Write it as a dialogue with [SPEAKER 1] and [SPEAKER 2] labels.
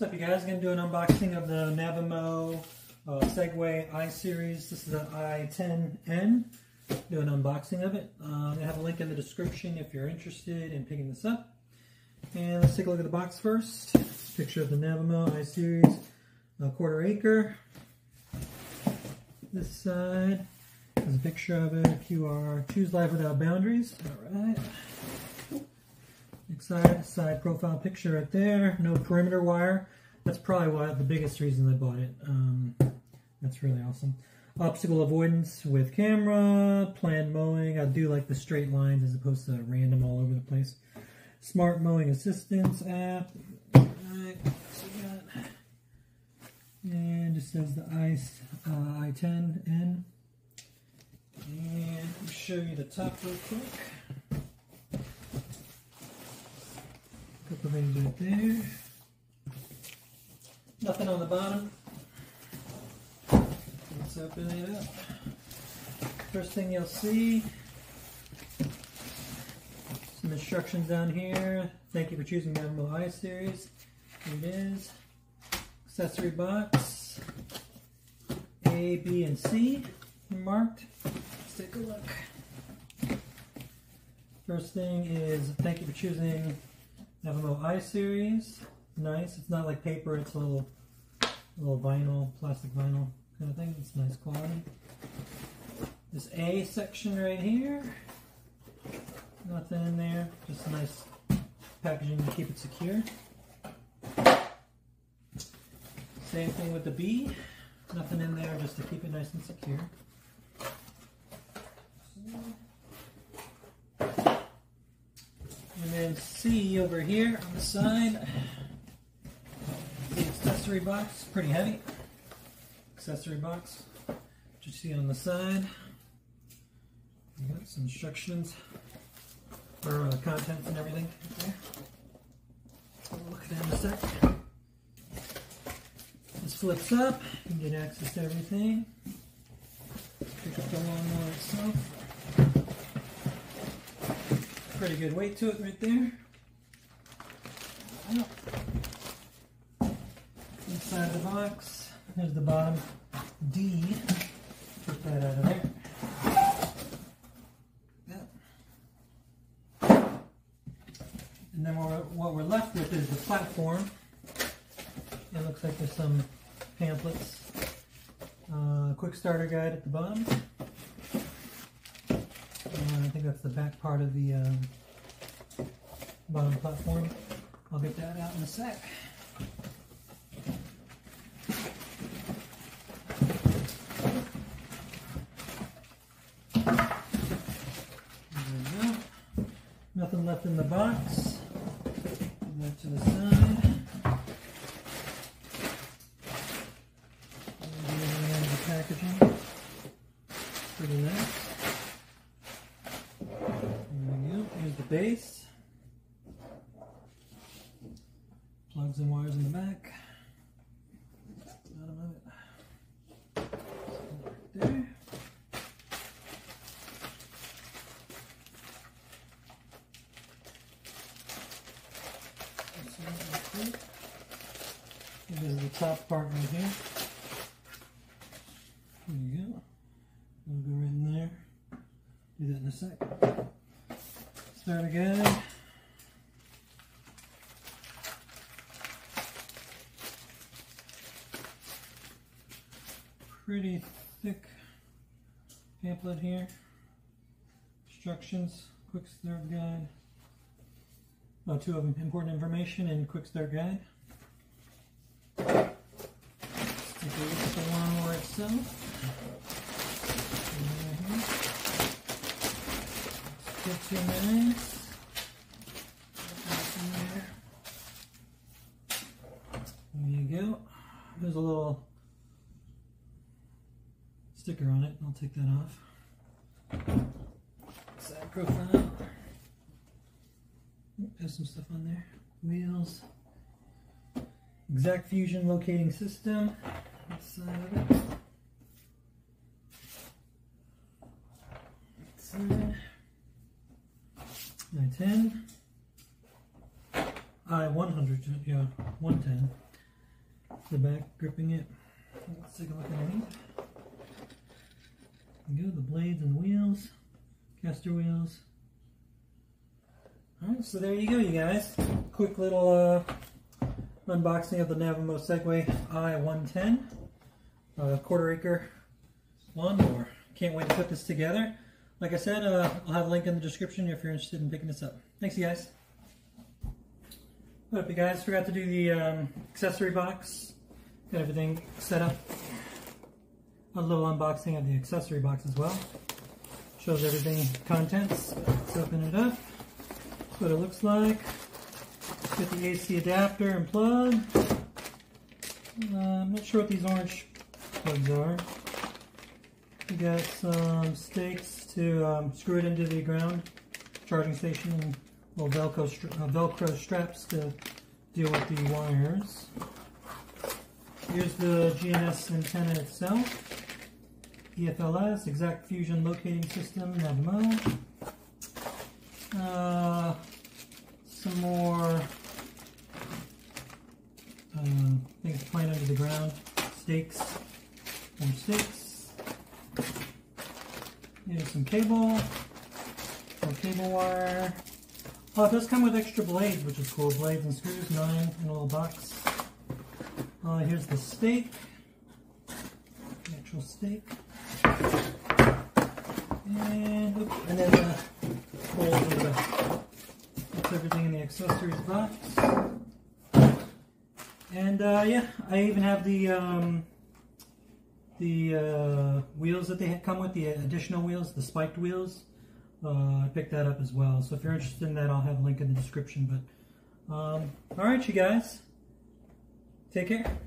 [SPEAKER 1] What's up you guys? Gonna do an unboxing of the Navimow uh, Segway i-Series. This is the i10N. Do an unboxing of it. Uh, I have a link in the description if you're interested in picking this up. And let's take a look at the box first. Picture of the Navimow i-Series a quarter acre. This side is a picture of it. QR choose life without boundaries. All right. Side, side profile picture right there. No perimeter wire. That's probably why the biggest reason I bought it. Um, that's really awesome. Obstacle avoidance with camera, planned mowing. I do like the straight lines as opposed to random all over the place. Smart mowing assistance app. And just says the ICE uh, i10N. And show you the top real quick. Couple things right there. Nothing on the bottom. Let's open it up. First thing you'll see, some instructions down here. Thank you for choosing Navimow i-Series. Here it is. Accessory box. A, B, and C marked. Let's take a look. First thing is thank you for choosing Navimow i-Series. Nice. It's not like paper. It's a little, a little vinyl, plastic vinyl kind of thing. It's nice quality. This A section right here. Nothing in there. Just a nice packaging to keep it secure. Same thing with the B. Nothing in there just to keep it nice and secure. C over here on the side, the accessory box, pretty heavy. Accessory box, what you see on the side. Got some instructions for uh, contents and everything. Okay. We'll look at that in a sec. This flips up, you can get access to everything. Pick up the lawnmower itself pretty good weight to it right there. Inside the box, there's the bottom D. Put that out of there. And then we're, what we're left with is the platform. It looks like there's some pamphlets. Uh, quick starter guide at the bottom. I think that's the back part of the uh, bottom platform. I'll get that out in a sec. Nothing left in the box. That to the side. The packaging. Pretty nice. base. Plugs and wires in the back. Bottom of it. there. This is the top part right here. There you go. It'll go right in there. Do that in a sec. Start again. Pretty thick pamphlet here. Instructions, quick start guide. Two of them, important information and quick start guide. Let's at the lawnmower itself. Two minutes. There you go. There's a little sticker on it. I'll take that off. Side profile. There's some stuff on there. Wheels. Exact fusion locating system. Side of it. Side. I-10, I-100, yeah, 110. the back gripping it. Let's take a look underneath. Go, the blades and wheels, caster wheels. Alright, so there you go, you guys. Quick little uh, unboxing of the Navimow Segway i110, uh, quarter acre lawnmower. Can't wait to put this together. Like I said, uh, I'll have a link in the description if you're interested in picking this up. Thanks, you guys. Hope you guys forgot to do the um, accessory box. Got everything set up. A little unboxing of the accessory box as well. Shows everything, contents. Let's open it up. That's what it looks like. Get the AC adapter and plug. Uh, I'm not sure what these orange plugs are. We got some stakes to um, screw it into the ground charging station and little Velcro, uh, Velcro straps to deal with the wires. Here's the GNS antenna itself. EFLS, Exact Fusion Locating System, Navimow. Uh, some more uh, things planted under the ground. Stakes. More stakes. Here's some cable. Some cable wire. Oh, it does come with extra blades, which is cool. Blades and screws, nine in a little box. Uh, here's the stake. The actual stake. And, oops, and then the holes the. That's everything in the accessories box. And uh, yeah, I even have the um, the uh, wheels that they come with, the additional wheels, the spiked wheels. Uh, I picked that up as well. So if you're interested in that, I'll have a link in the description. But um, all right, you guys, take care.